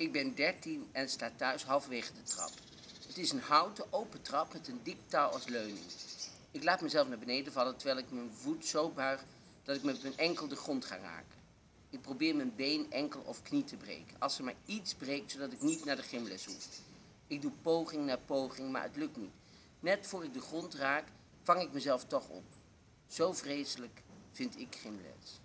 Ik ben 13 en sta thuis halverwege de trap. Het is een houten, open trap met een dik touw als leuning. Ik laat mezelf naar beneden vallen terwijl ik mijn voet zo buig dat ik met mijn enkel de grond ga raken. Ik probeer mijn been, enkel of knie te breken. Als er maar iets breekt, zodat ik niet naar de gymles hoef. Ik doe poging na poging, maar het lukt niet. Net voor ik de grond raak, vang ik mezelf toch op. Zo vreselijk vind ik gymles.